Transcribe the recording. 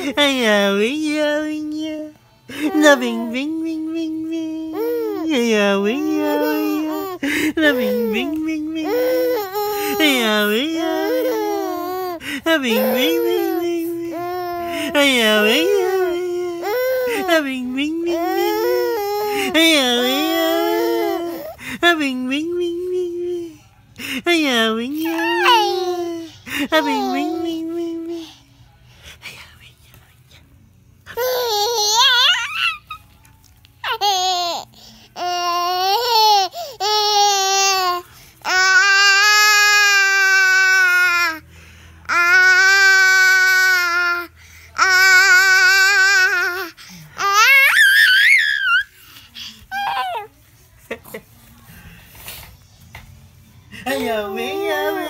Ay, ah, wing, ah, wing, ah. La bing, bing, bing, bing, bing. Ay, ah, wing, ah, wing, ah. La bing, bing, bing, bing. Ay, ah, wing, ah, wing, ah. La bing, bing, bing, bing, bing. Ay, ah, wing, ah, wing, ah. La bing, Ayaw, ayaw, ayaw.